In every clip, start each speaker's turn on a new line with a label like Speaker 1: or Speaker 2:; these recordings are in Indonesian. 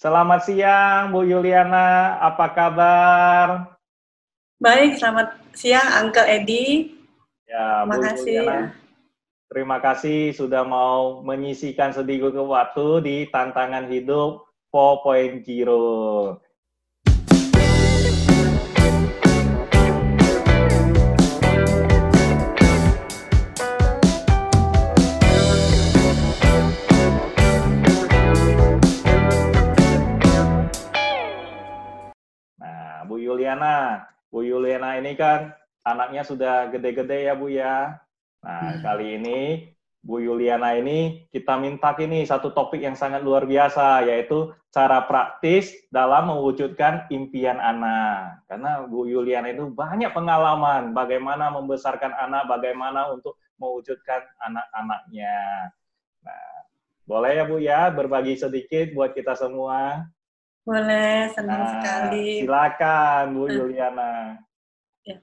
Speaker 1: Selamat siang Bu Yuliana, apa kabar?
Speaker 2: Baik, selamat siang Uncle Edi.
Speaker 1: Ya, terima Bu kasih. Yuliana, terima kasih sudah mau menyisikan sedikit waktu di tantangan hidup 4.0. Yuliana. Bu Yuliana ini kan anaknya sudah gede-gede ya Bu ya. Nah, hmm. kali ini Bu Yuliana ini kita minta ini satu topik yang sangat luar biasa yaitu cara praktis dalam mewujudkan impian anak. Karena Bu Yuliana itu banyak pengalaman bagaimana membesarkan anak, bagaimana untuk mewujudkan anak-anaknya. Nah, boleh ya Bu ya berbagi sedikit buat kita semua.
Speaker 2: Boleh, senang nah, sekali.
Speaker 1: Silakan Bu Yuliana.
Speaker 2: Ya.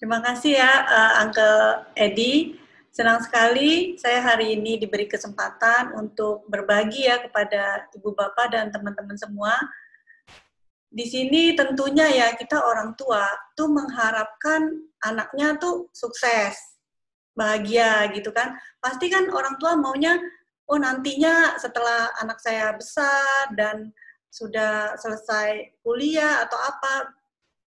Speaker 2: Terima kasih ya uh, Uncle Edi. Senang sekali saya hari ini diberi kesempatan untuk berbagi ya kepada Ibu Bapak dan teman-teman semua. Di sini tentunya ya kita orang tua tuh mengharapkan anaknya tuh sukses, bahagia gitu kan. Pasti kan orang tua maunya oh nantinya setelah anak saya besar dan sudah selesai kuliah atau apa,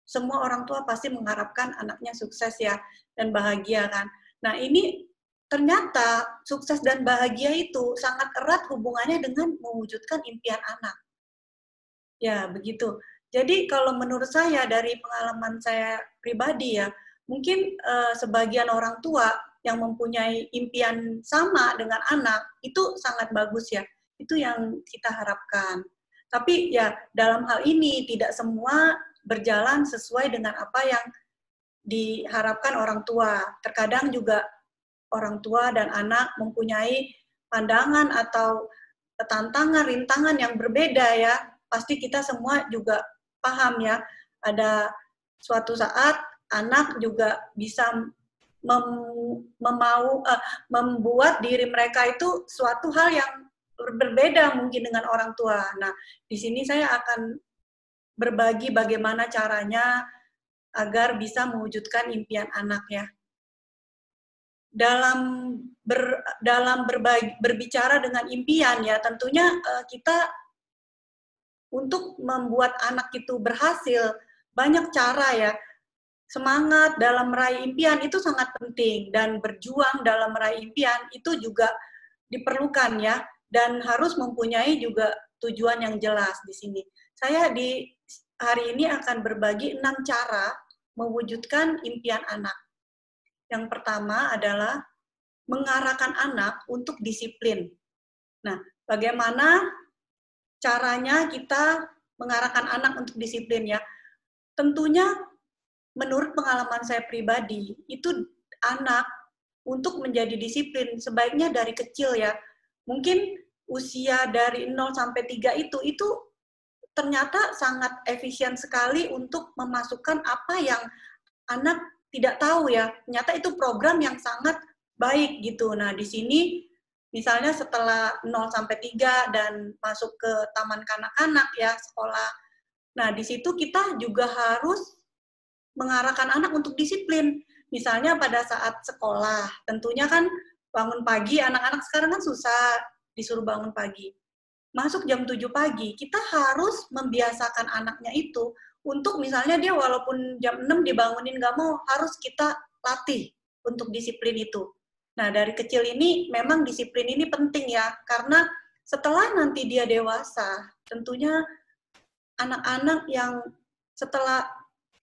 Speaker 2: semua orang tua pasti mengharapkan anaknya sukses ya dan bahagia kan. Nah ini ternyata sukses dan bahagia itu sangat erat hubungannya dengan mewujudkan impian anak. Ya begitu. Jadi kalau menurut saya dari pengalaman saya pribadi ya, mungkin uh, sebagian orang tua yang mempunyai impian sama dengan anak itu sangat bagus ya. Itu yang kita harapkan. Tapi ya dalam hal ini tidak semua berjalan sesuai dengan apa yang diharapkan orang tua. Terkadang juga orang tua dan anak mempunyai pandangan atau tantangan, rintangan yang berbeda ya. Pasti kita semua juga paham ya. Ada suatu saat anak juga bisa mem, memau, uh, membuat diri mereka itu suatu hal yang berbeda mungkin dengan orang tua. Nah, di sini saya akan berbagi bagaimana caranya agar bisa mewujudkan impian anak ya. Dalam ber, dalam berbagi, berbicara dengan impian ya, tentunya uh, kita untuk membuat anak itu berhasil banyak cara ya. Semangat dalam meraih impian itu sangat penting dan berjuang dalam meraih impian itu juga diperlukan ya dan harus mempunyai juga tujuan yang jelas di sini. Saya di hari ini akan berbagi enam cara mewujudkan impian anak. Yang pertama adalah mengarahkan anak untuk disiplin. Nah, bagaimana caranya kita mengarahkan anak untuk disiplin ya? Tentunya menurut pengalaman saya pribadi, itu anak untuk menjadi disiplin sebaiknya dari kecil ya mungkin usia dari 0 sampai 3 itu itu ternyata sangat efisien sekali untuk memasukkan apa yang anak tidak tahu ya. Ternyata itu program yang sangat baik gitu. Nah, di sini misalnya setelah 0 sampai 3 dan masuk ke taman kanak-kanak ya, sekolah. Nah, di situ kita juga harus mengarahkan anak untuk disiplin. Misalnya pada saat sekolah, tentunya kan bangun pagi, anak-anak sekarang kan susah disuruh bangun pagi. Masuk jam 7 pagi, kita harus membiasakan anaknya itu untuk misalnya dia walaupun jam 6 dibangunin nggak mau, harus kita latih untuk disiplin itu. Nah, dari kecil ini memang disiplin ini penting ya, karena setelah nanti dia dewasa, tentunya anak-anak yang setelah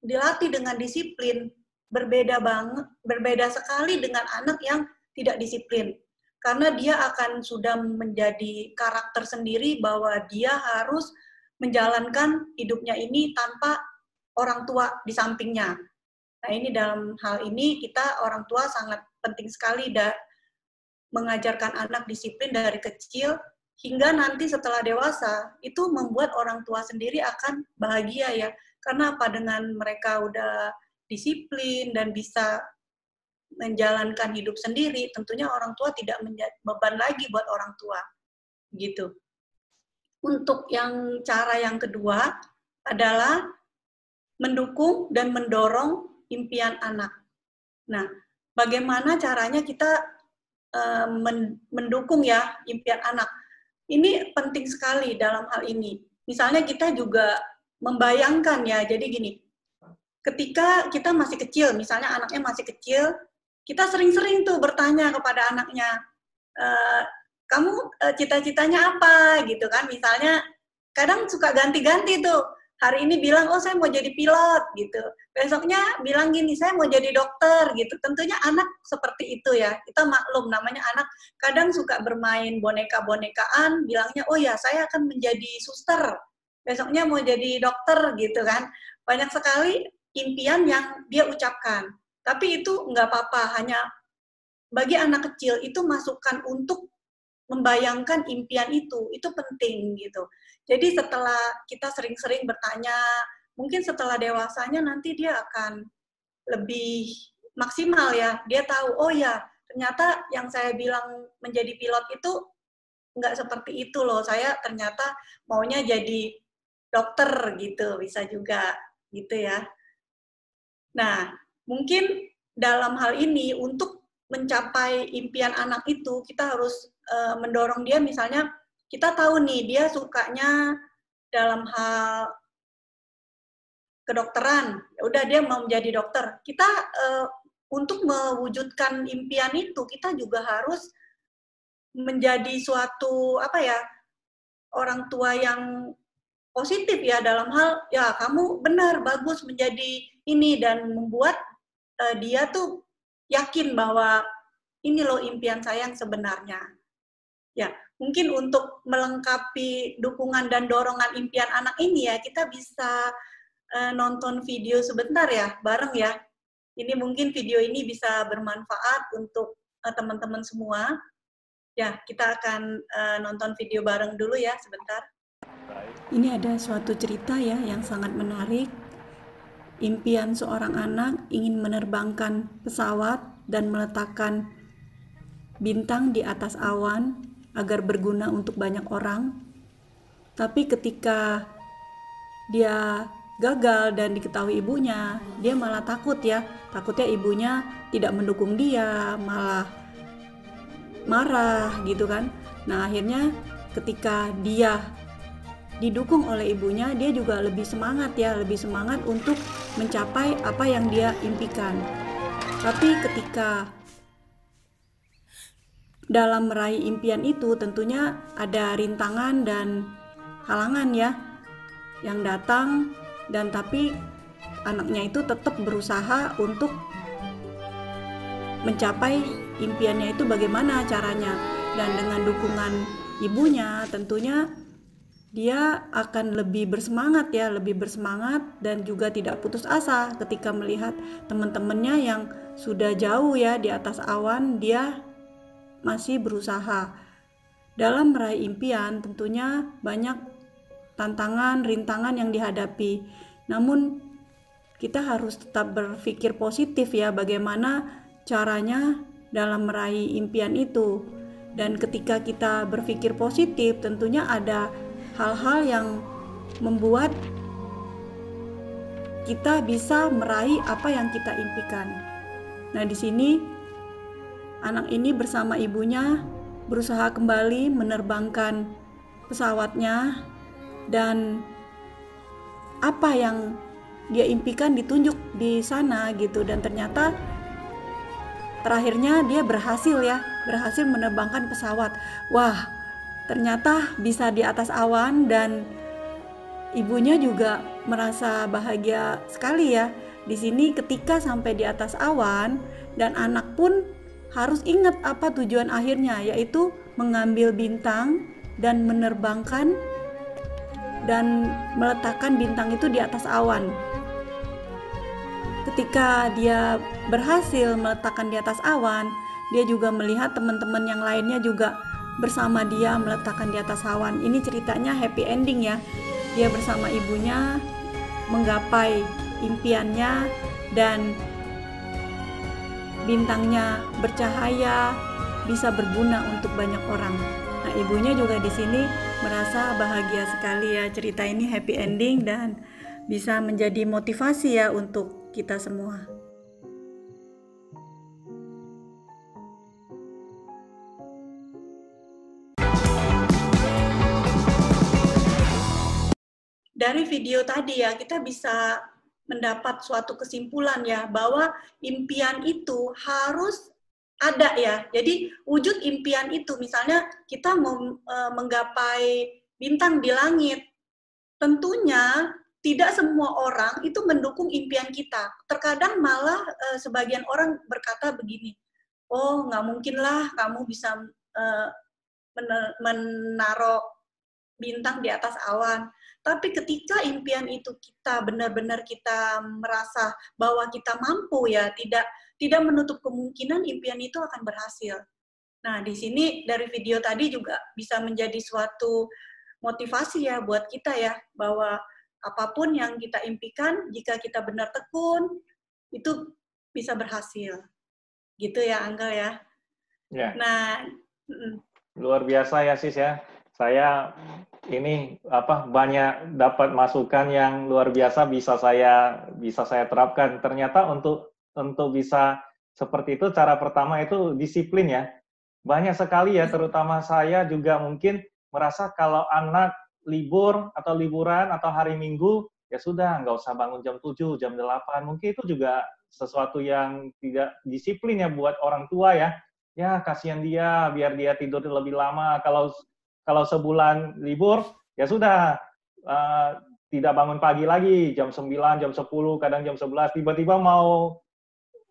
Speaker 2: dilatih dengan disiplin berbeda banget, berbeda sekali dengan anak yang tidak disiplin. Karena dia akan sudah menjadi karakter sendiri bahwa dia harus menjalankan hidupnya ini tanpa orang tua di sampingnya. Nah, ini dalam hal ini kita orang tua sangat penting sekali da mengajarkan anak disiplin dari kecil hingga nanti setelah dewasa itu membuat orang tua sendiri akan bahagia ya. Karena apa dengan mereka udah disiplin dan bisa menjalankan hidup sendiri, tentunya orang tua tidak menjadi beban lagi buat orang tua. Gitu. untuk yang cara yang kedua adalah mendukung dan mendorong impian anak. Nah, bagaimana caranya kita uh, mendukung ya impian anak? Ini penting sekali dalam hal ini. Misalnya kita juga membayangkan ya, jadi gini, ketika kita masih kecil, misalnya anaknya masih kecil, kita sering-sering tuh bertanya kepada anaknya, e, kamu uh, cita-citanya apa gitu kan? Misalnya kadang suka ganti-ganti tuh. Hari ini bilang, oh saya mau jadi pilot gitu. Besoknya bilang gini, saya mau jadi dokter gitu. Tentunya anak seperti itu ya. Kita maklum namanya anak kadang suka bermain boneka-bonekaan, bilangnya, oh ya saya akan menjadi suster. Besoknya mau jadi dokter gitu kan. Banyak sekali impian yang dia ucapkan. Tapi itu nggak apa-apa, hanya bagi anak kecil itu masukan untuk membayangkan impian itu, itu penting gitu. Jadi setelah kita sering-sering bertanya, mungkin setelah dewasanya nanti dia akan lebih maksimal ya. Dia tahu, oh ya, ternyata yang saya bilang menjadi pilot itu nggak seperti itu loh. Saya ternyata maunya jadi dokter gitu, bisa juga gitu ya. Nah, mungkin dalam hal ini untuk mencapai impian anak itu kita harus uh, mendorong dia. Misalnya kita tahu nih dia sukanya dalam hal kedokteran. Ya udah dia mau menjadi dokter. Kita uh, untuk mewujudkan impian itu kita juga harus menjadi suatu apa ya orang tua yang positif ya. Dalam hal ya kamu benar bagus menjadi ini dan membuat uh, dia tuh yakin bahwa ini loh impian saya yang sebenarnya Ya, mungkin untuk melengkapi dukungan dan dorongan impian anak ini ya, kita bisa uh, nonton video sebentar ya, bareng ya. Ini mungkin video ini bisa bermanfaat untuk uh, teman-teman semua. Ya, kita akan uh, nonton video bareng dulu ya, sebentar.
Speaker 3: Ini ada suatu cerita ya yang sangat menarik. Impian seorang anak ingin menerbangkan pesawat dan meletakkan bintang di atas awan agar berguna untuk banyak orang. Tapi ketika dia gagal dan diketahui ibunya, dia malah takut ya. Takutnya ibunya tidak mendukung dia, malah marah gitu kan. Nah, akhirnya ketika dia didukung oleh ibunya, dia juga lebih semangat ya, lebih semangat untuk mencapai apa yang dia impikan. Tapi ketika dalam meraih impian itu tentunya ada rintangan dan halangan ya yang datang dan tapi anaknya itu tetap berusaha untuk mencapai impiannya itu bagaimana caranya dan dengan dukungan ibunya tentunya dia akan lebih bersemangat ya lebih bersemangat dan juga tidak putus asa ketika melihat teman-temannya yang sudah jauh ya di atas awan dia masih berusaha. Dalam meraih impian tentunya banyak tantangan, rintangan yang dihadapi. Namun kita harus tetap berpikir positif ya bagaimana caranya dalam meraih impian itu. Dan ketika kita berpikir positif tentunya ada hal-hal yang membuat kita bisa meraih apa yang kita impikan. Nah, di sini Anak ini bersama ibunya berusaha kembali menerbangkan pesawatnya dan apa yang dia impikan ditunjuk di sana gitu dan ternyata terakhirnya dia berhasil ya berhasil menerbangkan pesawat wah ternyata bisa di atas awan dan ibunya juga merasa bahagia sekali ya di sini ketika sampai di atas awan dan anak pun harus ingat apa tujuan akhirnya yaitu mengambil bintang dan menerbangkan dan meletakkan bintang itu di atas awan. Ketika dia berhasil meletakkan di atas awan, dia juga melihat teman-teman yang lainnya juga bersama dia meletakkan di atas awan. Ini ceritanya happy ending ya. Dia bersama ibunya menggapai impiannya dan bintangnya bercahaya, bisa berguna untuk banyak orang. Nah, ibunya juga di sini merasa bahagia sekali ya cerita ini happy ending dan bisa menjadi motivasi ya untuk kita semua.
Speaker 2: Dari video tadi ya kita bisa mendapat suatu kesimpulan ya bahwa impian itu harus ada ya. Jadi wujud impian itu misalnya kita mau e, menggapai bintang di langit, tentunya tidak semua orang itu mendukung impian kita. Terkadang malah e, sebagian orang berkata begini, oh nggak mungkin lah kamu bisa e, menaruh bintang di atas awan. Tapi ketika impian itu kita benar-benar kita merasa bahwa kita mampu ya, tidak tidak menutup kemungkinan impian itu akan berhasil. Nah, di sini dari video tadi juga bisa menjadi suatu motivasi ya buat kita ya, bahwa apa pun yang kita impikan, jika kita benar tekun, itu bisa berhasil. Gitu ya, Angga ya.
Speaker 1: Ya. Nah, luar biasa ya sis ya. Saya ini apa banyak dapat masukan yang luar biasa bisa saya bisa saya terapkan. Ternyata untuk untuk bisa seperti itu, cara pertama itu disiplin ya. Banyak sekali ya, terutama saya juga mungkin merasa kalau anak libur atau liburan atau hari Minggu, ya sudah, nggak usah bangun jam 7, jam 8. Mungkin itu juga sesuatu yang tidak disiplin ya buat orang tua ya. Ya, kasihan dia, biar dia tidur lebih lama. Kalau kalau sebulan libur, ya sudah, uh, tidak bangun pagi lagi, jam 9, jam 10, kadang jam 11, tiba-tiba mau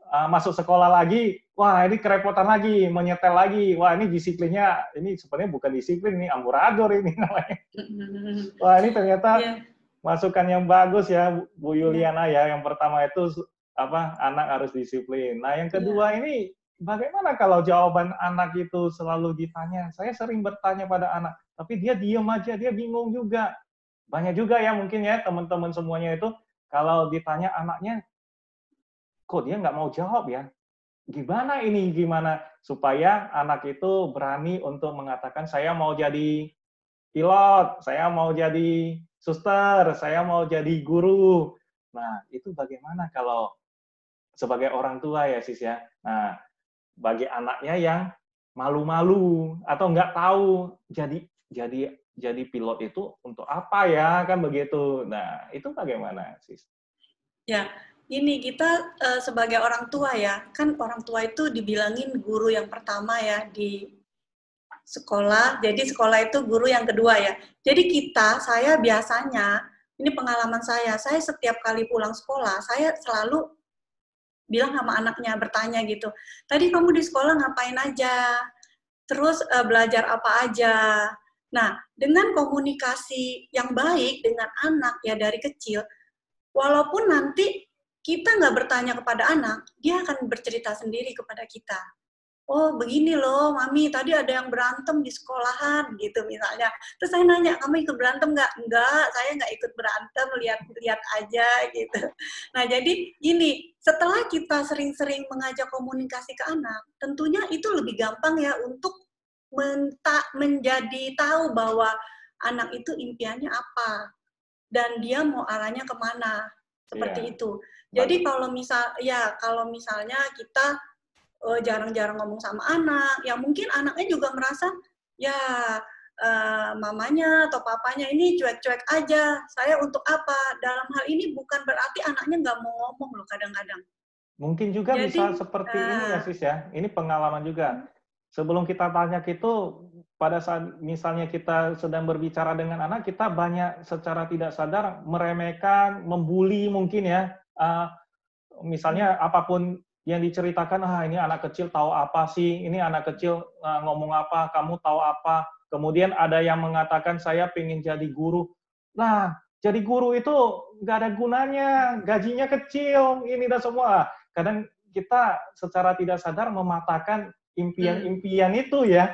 Speaker 1: uh, masuk sekolah lagi, wah ini kerepotan lagi, menyetel lagi, wah ini disiplinnya, ini sebenarnya bukan disiplin, ini amburador ini namanya. Wah ini ternyata yeah. masukan yang bagus ya Bu iya. Yuliana ya. Yang pertama itu apa anak harus disiplin. Nah yang kedua yeah. ini bagaimana kalau jawaban anak itu selalu ditanya? Saya sering bertanya pada anak, tapi dia diem aja, dia bingung juga. Banyak juga ya mungkin ya teman-teman semuanya itu kalau ditanya anaknya kok dia nggak mau jawab ya? Gimana ini? Gimana supaya anak itu berani untuk mengatakan saya mau jadi pilot, saya mau jadi suster, saya mau jadi guru. Nah, itu bagaimana kalau sebagai orang tua ya sis ya. Nah, bagi anaknya yang malu-malu atau nggak tahu jadi jadi jadi pilot itu untuk apa ya kan begitu. Nah, itu bagaimana sis?
Speaker 2: Ya, ini kita uh, sebagai orang tua ya, kan orang tua itu dibilangin guru yang pertama ya di sekolah. Jadi sekolah itu guru yang kedua ya. Jadi kita, saya biasanya, ini pengalaman saya, saya setiap kali pulang sekolah, saya selalu bilang sama anaknya, bertanya gitu, tadi kamu di sekolah ngapain aja? Terus uh, belajar apa aja? Nah, dengan komunikasi yang baik dengan anak ya dari kecil, walaupun nanti kita nggak bertanya kepada anak, dia akan bercerita sendiri kepada kita. Oh, begini loh, Mami, tadi ada yang berantem di sekolahan, gitu misalnya. Terus saya nanya, kamu ikut berantem nggak? Enggak, saya nggak ikut berantem, lihat-lihat aja, gitu. Nah, jadi gini, setelah kita sering-sering mengajak komunikasi ke anak, tentunya itu lebih gampang ya untuk menta menjadi tahu bahwa anak itu impiannya apa, dan dia mau arahnya ke mana, seperti yeah. itu. Jadi kalau misal ya kalau misalnya kita uh, jarang-jarang ngomong sama anak, ya mungkin anaknya juga merasa ya uh, mamanya atau papanya ini cuek-cuek aja. Saya untuk apa? Dalam hal ini bukan berarti anaknya nggak mau ngomong loh kadang-kadang.
Speaker 1: Mungkin juga Jadi, bisa seperti uh, ini ya sis ya. Ini pengalaman juga. Hmm. Sebelum kita tanya itu, pada saat misalnya kita sedang berbicara dengan anak, kita banyak secara tidak sadar meremehkan, membuli mungkin ya, uh, misalnya apa pun yang diceritakan, ah ini anak kecil tahu apa sih, ini anak kecil uh, ngomong apa, kamu tahu apa. Kemudian ada yang mengatakan saya pengen jadi guru. Nah, jadi guru itu nggak ada gunanya, gajinya kecil, ini dan semua. Kadang kita secara tidak sadar mematahkan impian-impian hmm. itu ya.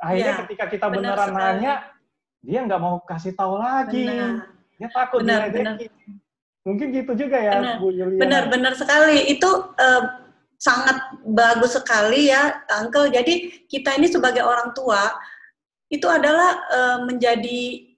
Speaker 1: Akhirnya ya, ketika kita beneran nanya, dia nggak mau kasih tahu lagi. Benar. Dia takut benar, benar. Mungkin gitu juga ya, benar, Bu Yuliana.
Speaker 2: Benar-benar sekali. Itu uh, sangat bagus sekali ya, Uncle. Jadi kita ini sebagai orang tua itu adalah uh, menjadi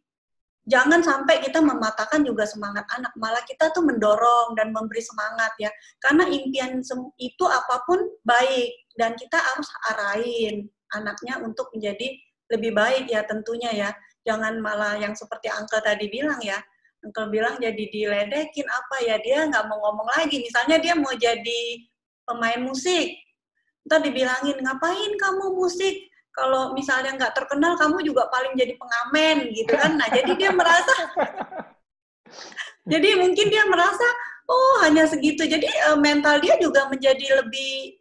Speaker 2: jangan sampai kita mematahkan juga semangat anak, malah kita tuh mendorong dan memberi semangat ya. Karena impian itu apa pun baik dan kita harus arahin anaknya untuk menjadi lebih baik ya tentunya ya. Jangan malah yang seperti Angkel tadi bilang ya, Angkel bilang jadi diledekin apa ya, dia nggak mau ngomong lagi. Misalnya dia mau jadi pemain musik, ntar dibilangin, ngapain kamu musik? kalau misalnya nggak terkenal kamu juga paling jadi pengamen gitu kan. Nah jadi dia merasa jadi mungkin dia merasa oh hanya segitu. Jadi uh, mental dia juga menjadi lebih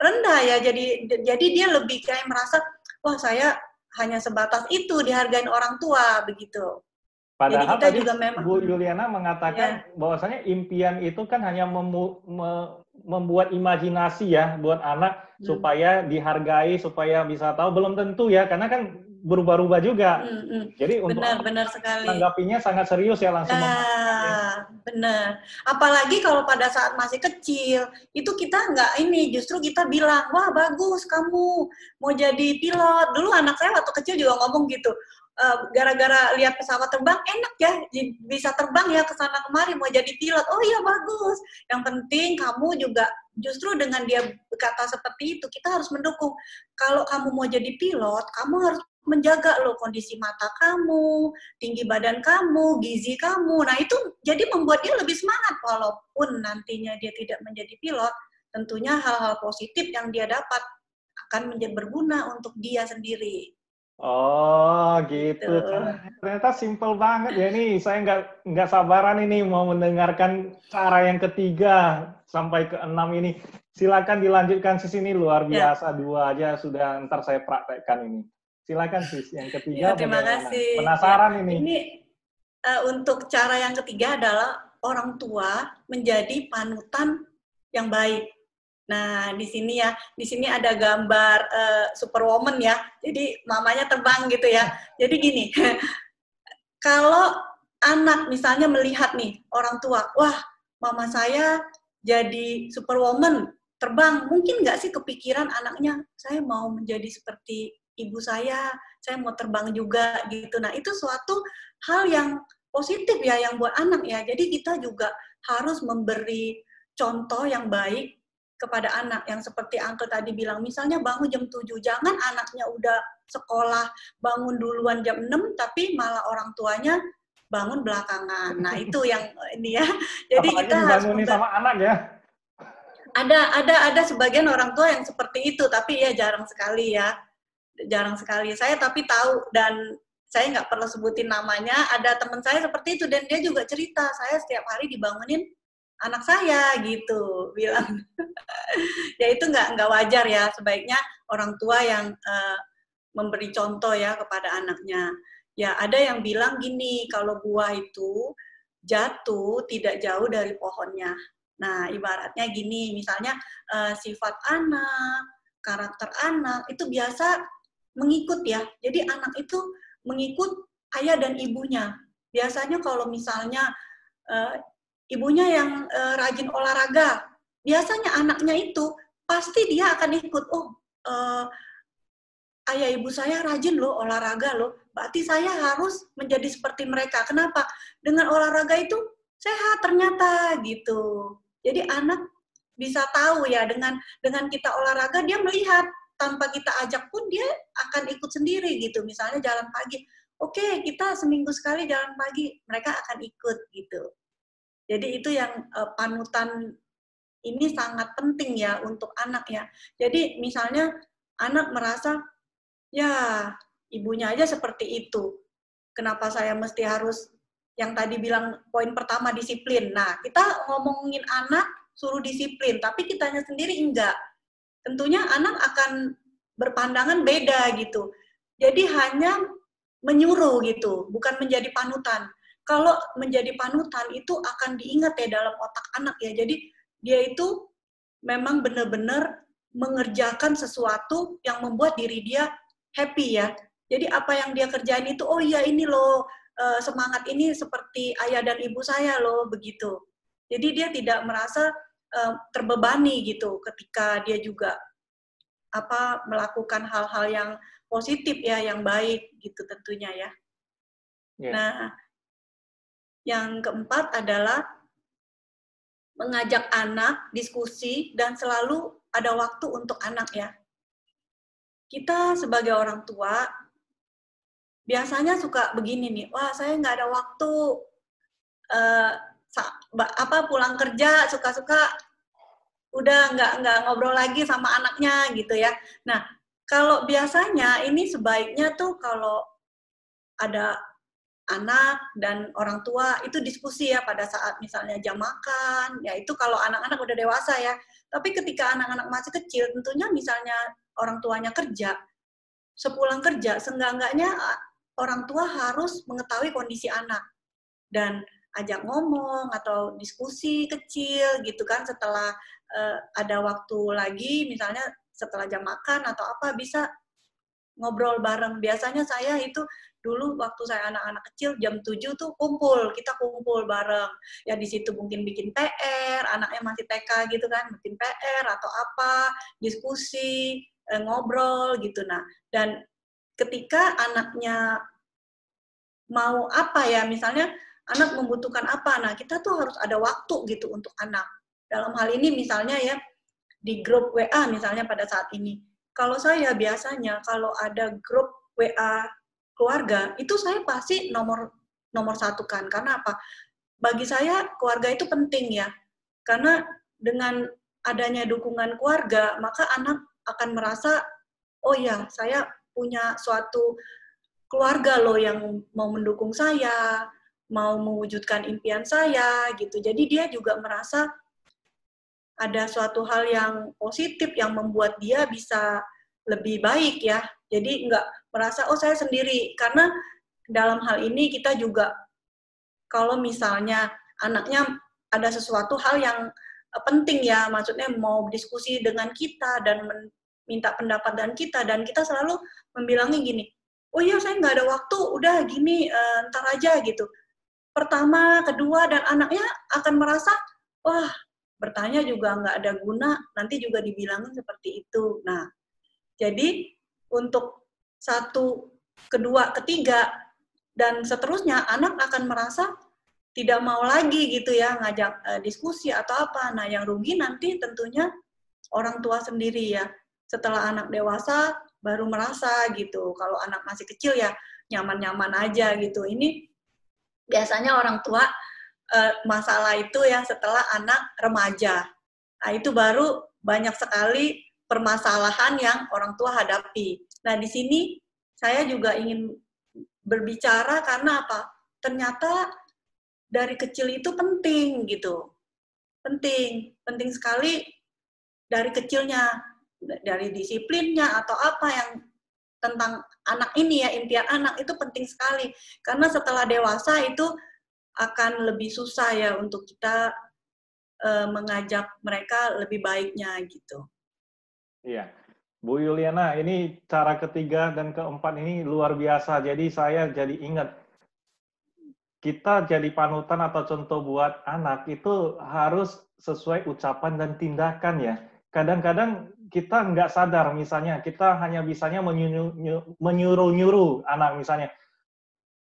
Speaker 2: rendah ya. Jadi jadi dia lebih kayak merasa wah saya hanya sebatas itu dihargain orang tua begitu.
Speaker 1: Padahal Jadi kita tadi juga memang, Bu Yuliana mengatakan ya. bahwasanya impian itu kan hanya memu, me, membuat imajinasi ya buat anak hmm. supaya dihargai, supaya bisa tahu. Belum tentu ya, karena kan berubah-ubah juga. Hmm, hmm. Jadi untuk
Speaker 2: benar, benar sekali.
Speaker 1: tanggapinya sangat serius ya langsung.
Speaker 2: Ah, benar. Apalagi kalau pada saat masih kecil, itu kita nggak ini, justru kita bilang, wah bagus kamu mau jadi pilot. Dulu anak saya waktu kecil juga ngomong gitu Eh, gara-gara lihat pesawat terbang enak ya bisa terbang ya ke sana kemari mau jadi pilot. Oh iya bagus. Yang penting kamu juga justru dengan dia berkata seperti itu kita harus mendukung. Kalau kamu mau jadi pilot kamu harus menjaga loh kondisi mata kamu tinggi badan kamu gizi kamu. Nah itu jadi membuat dia lebih semangat. Walaupun nantinya dia tidak menjadi pilot tentunya hal-hal positif yang dia dapat akan menjadi berguna untuk dia sendiri
Speaker 1: Oh gitu. gitu. Ternyata simple banget ya nih. Saya nggak nggak sabaran ini mau mendengarkan cara yang ketiga sampai ke enam ini. Silakan dilanjutkan sisi ini luar ya. biasa ya. dua aja sudah ntar saya praktekkan ini. Silakan sis yang ketiga.
Speaker 2: Ya, terima kasih.
Speaker 1: Penasaran ya, ini.
Speaker 2: Ini uh, untuk cara yang ketiga adalah orang tua menjadi panutan yang baik Nah, di sini ya, di sini ada gambar uh, superwoman ya. Jadi mamanya terbang gitu ya. Jadi gini, kalau anak misalnya melihat nih orang tua, wah mama saya jadi superwoman, terbang, mungkin nggak sih kepikiran anaknya, saya mau menjadi seperti ibu saya, saya mau terbang juga gitu. Nah, itu suatu hal yang positif ya yang buat anak ya. Jadi kita juga harus memberi contoh yang baik kepada anak yang seperti Angkel tadi bilang, misalnya bangun jam 7, jangan anaknya udah sekolah bangun duluan jam 6, tapi malah orang tuanya bangun belakangan. Nah itu yang ini ya. Jadi
Speaker 1: Apalagi kita harus sama anak ya.
Speaker 2: Ada ada ada sebagian orang tua yang seperti itu, tapi ya jarang sekali ya, jarang sekali. Saya tapi tahu dan saya nggak perlu sebutin namanya. Ada teman saya seperti itu dan dia juga cerita, saya setiap hari dibangunin anak saya gitu bilang. Ya itu nggak nggak wajar ya sebaiknya orang tua yang uh, memberi contoh ya kepada anaknya. Ya ada yang bilang gini kalau buah itu jatuh tidak jauh dari pohonnya. Nah ibaratnya gini misalnya uh, sifat anak karakter anak itu biasa mengikut ya. Jadi anak itu mengikut ayah dan ibunya. Biasanya kalau misalnya uh, ibunya yang uh, rajin olahraga, biasanya anaknya itu pasti dia akan ikut. Oh, uh, ayah ibu saya rajin loh olahraga loh. Berarti saya harus menjadi seperti mereka. Kenapa? Dengan olahraga itu sehat ternyata gitu. Jadi anak bisa tahu ya dengan dengan kita olahraga dia melihat tanpa kita ajak pun dia akan ikut sendiri gitu. Misalnya jalan pagi. Oke, kita seminggu sekali jalan pagi, mereka akan ikut gitu. Jadi itu yang uh, panutan ini sangat penting ya untuk anak ya. Jadi misalnya anak merasa ya ibunya aja seperti itu. Kenapa saya mesti harus yang tadi bilang poin pertama disiplin. Nah, kita ngomongin anak suruh disiplin, tapi kitanya sendiri enggak. Tentunya anak akan berpandangan beda gitu. Jadi hanya menyuruh gitu, bukan menjadi panutan kalau menjadi panutan itu akan diingat ya dalam otak anak ya. Jadi dia itu memang benar-benar mengerjakan sesuatu yang membuat diri dia happy ya. Jadi apa yang dia kerjain itu, oh iya ini loh, eh, semangat ini seperti ayah dan ibu saya loh, begitu. Jadi dia tidak merasa eh, terbebani gitu ketika dia juga apa melakukan hal-hal yang positif ya, yang baik gitu tentunya ya. Yeah. Nah, yang keempat adalah mengajak anak diskusi dan selalu ada waktu untuk anak ya. Kita sebagai orang tua biasanya suka begini nih, wah saya nggak ada waktu uh, apa pulang kerja suka-suka udah nggak nggak ngobrol lagi sama anaknya gitu ya. Nah kalau biasanya ini sebaiknya tuh kalau ada anak dan orang tua itu diskusi ya pada saat misalnya jam makan. Ya itu kalau anak-anak udah dewasa ya. Tapi ketika anak-anak masih kecil tentunya misalnya orang tuanya kerja sepulang kerja seenggak-enggaknya orang tua harus mengetahui kondisi anak. Dan ajak ngomong atau diskusi kecil gitu kan setelah uh, ada waktu lagi misalnya setelah jam makan atau apa bisa ngobrol bareng. Biasanya saya itu dulu waktu saya anak-anak kecil jam 7 tuh kumpul, kita kumpul bareng. Ya di situ mungkin bikin PR, anaknya masih TK gitu kan, bikin PR atau apa, diskusi, eh, ngobrol gitu. Nah, dan ketika anaknya mau apa ya, misalnya anak membutuhkan apa, nah kita tuh harus ada waktu gitu untuk anak. Dalam hal ini misalnya ya, di grup WA misalnya pada saat ini. Kalau saya biasanya kalau ada grup WA keluarga itu saya pasti nomor nomor satu kan. Karena apa? Bagi saya keluarga itu penting ya. Karena dengan adanya dukungan keluarga maka anak akan merasa oh ya saya punya suatu keluarga loh yang mau mendukung saya mau mewujudkan impian saya gitu. Jadi dia juga merasa ada suatu hal yang positif yang membuat dia bisa lebih baik ya jadi nggak merasa oh saya sendiri. Karena dalam hal ini kita juga kalau misalnya anaknya ada sesuatu hal yang eh, penting ya maksudnya mau diskusi dengan kita dan minta pendapat dan kita dan kita selalu membilangi gini oh iya saya nggak ada waktu udah gini uh, ntar aja gitu. Pertama kedua dan anaknya akan merasa wah bertanya juga nggak ada guna nanti juga dibilangin seperti itu. Nah jadi untuk satu, kedua, ketiga, dan seterusnya anak akan merasa tidak mau lagi gitu ya ngajak uh, diskusi atau apa. Nah, yang rugi nanti tentunya orang tua sendiri ya. Setelah anak dewasa baru merasa gitu. Kalau anak masih kecil ya nyaman-nyaman aja gitu. Ini biasanya orang tua uh, masalah itu ya setelah anak remaja. Nah, itu baru banyak sekali permasalahan yang orang tua hadapi. Nah, di sini saya juga ingin berbicara karena apa? Ternyata dari kecil itu penting gitu. Penting, penting sekali dari kecilnya, dari disiplinnya atau apa yang tentang anak ini ya, impian anak itu penting sekali. Karena setelah dewasa itu akan lebih susah ya untuk kita uh, mengajak mereka lebih baiknya gitu.
Speaker 1: Iya. Bu Yuliana, ini cara ketiga dan keempat ini luar biasa. Jadi saya jadi ingat, kita jadi panutan atau contoh buat anak itu harus sesuai ucapan dan tindakan ya. Kadang-kadang kita nggak sadar, misalnya kita hanya bisanya menyuruh-nyuruh anak misalnya,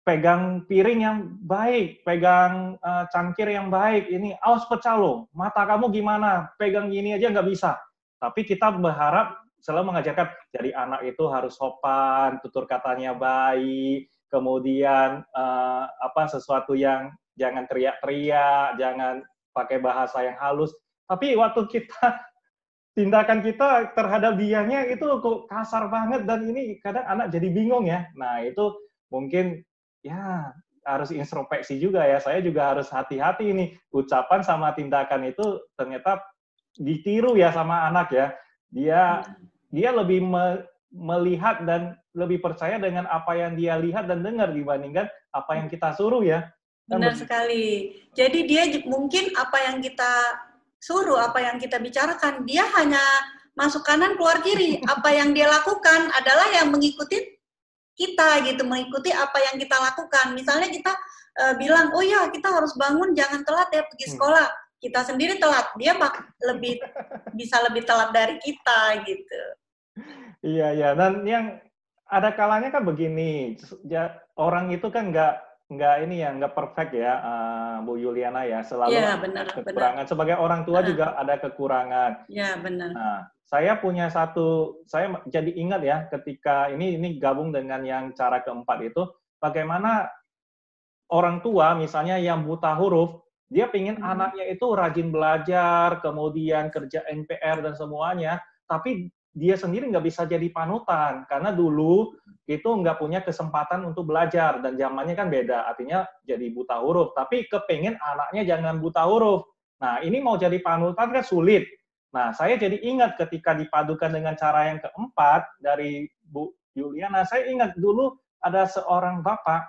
Speaker 1: pegang piring yang baik, pegang uh, cangkir yang baik, ini awas pecah loh, mata kamu gimana, pegang gini aja nggak bisa tapi kita berharap selalu mengajarkan jadi anak itu harus sopan, tutur katanya baik, kemudian uh, apa sesuatu yang jangan teriak-teriak, jangan pakai bahasa yang halus. Tapi waktu kita tindakan kita terhadap dianya itu kok kasar banget dan ini kadang anak jadi bingung ya. Nah, itu mungkin ya harus introspeksi juga ya. Saya juga harus hati-hati ini ucapan sama tindakan itu ternyata ditiru ya sama anak ya. Dia dia lebih me, melihat dan lebih percaya dengan apa yang dia lihat dan dengar dibandingkan apa yang kita suruh ya.
Speaker 2: Benar sekali. Jadi dia mungkin apa yang kita suruh, apa yang kita bicarakan, dia hanya masuk kanan keluar kiri. Apa yang dia lakukan adalah yang mengikuti kita gitu, mengikuti apa yang kita lakukan. Misalnya kita uh, bilang, oh ya kita harus bangun, jangan telat ya pergi hmm. Kita sendiri telat. Dia bak lebih bisa lebih telat dari kita gitu.
Speaker 1: Iya iya. Dan yang ada kalanya kan begini, orang itu kan nggak nggak ini ya nggak perfect ya uh, Bu Yuliana ya. Selalu
Speaker 2: ya, benar,
Speaker 1: kekurangan. Benar. sebagai orang tua juga ada kekurangan.
Speaker 2: Ya benar.
Speaker 1: Nah saya punya satu saya jadi ingat ya ketika ini ini gabung dengan yang cara keempat itu bagaimana orang tua misalnya yang buta huruf dia pingin hmm. anaknya itu rajin belajar kemudian kerja NPR dan semuanya tapi dia sendiri nggak bisa jadi panutan karena dulu itu nggak punya kesempatan untuk belajar dan zamannya kan beda artinya jadi buta huruf tapi kepengen anaknya jangan buta huruf nah ini mau jadi panutan kan sulit nah saya jadi ingat ketika dipadukan dengan cara yang keempat dari Bu Juliana saya ingat dulu ada seorang bapak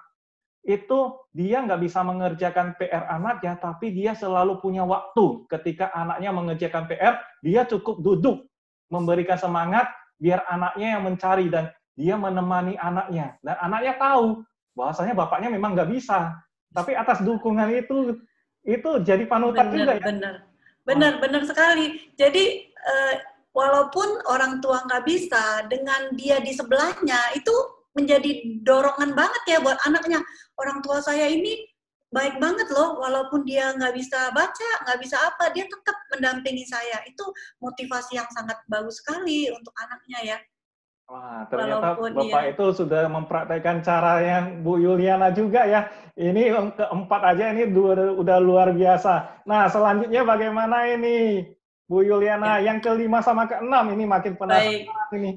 Speaker 1: itu dia nggak bisa mengerjakan PR anaknya tapi dia selalu punya waktu. Ketika anaknya mengerjakan PR dia cukup duduk memberikan semangat biar anaknya yang mencari dan dia menemani anaknya. Dan anaknya tahu bahwasanya bapaknya memang nggak bisa. Tapi atas dukungan itu itu jadi panutan
Speaker 2: benar,
Speaker 1: juga ya.
Speaker 2: benar. Benar benar sekali. Jadi uh, walaupun orang tua nggak bisa dengan dia di sebelahnya itu menjadi dorongan banget ya buat anaknya orang tua saya ini baik banget loh, walaupun dia nggak bisa baca, nggak bisa apa, dia tetap mendampingi saya. Itu motivasi yang sangat bagus sekali untuk anaknya ya.
Speaker 1: Wah, ternyata walaupun Bapak dia... itu sudah mempraktekkan cara yang Bu Yuliana juga ya. Ini yang keempat aja ini udah luar biasa. Nah, selanjutnya bagaimana ini? Bu Yuliana, ya. yang kelima sama keenam ini makin penasaran Baik. ini.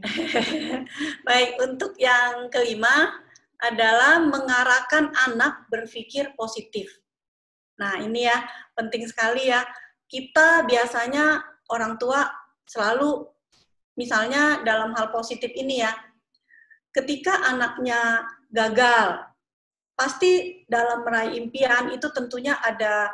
Speaker 2: Baik, untuk yang kelima, adalah mengarahkan anak berpikir positif. Nah, ini ya penting sekali ya. Kita biasanya orang tua selalu misalnya dalam hal positif ini ya. Ketika anaknya gagal, pasti dalam meraih impian itu tentunya ada